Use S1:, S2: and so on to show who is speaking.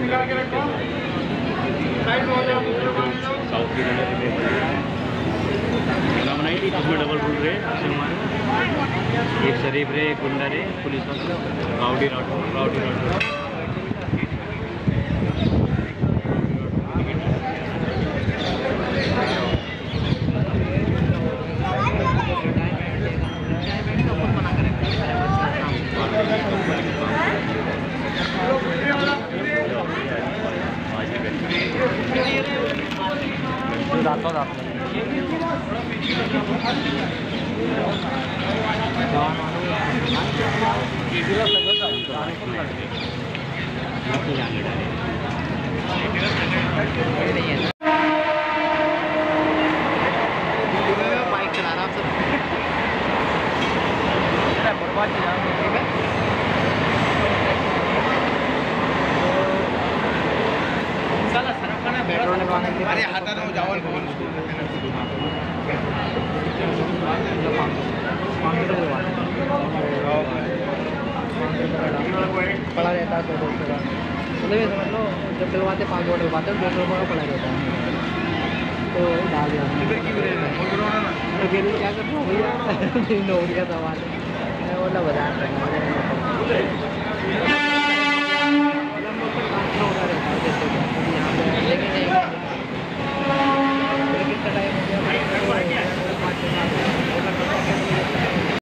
S1: निकाल के रखो। साइड हो जाओ उसमें डबल रूल रहे अक्षय कुमार एक शरीफ रहे, एक गुंडा रहे, पुलिस वाले। राउडी राठौर राउडी राठौर
S2: दाखव दाखव बाइक चला रहा सब बर्बाद पड़ा रहता है दो सौ का मतलब ये समझ लो जब डलवाते पाँच बोर्ड डलवाते हैं दो सौ रुपये का पड़ा रहता है। तो डाल दिया तो फिर क्या कर रहा हूँ भैया? नौकरी का सवाल। है मैं बोला बाज़ार करना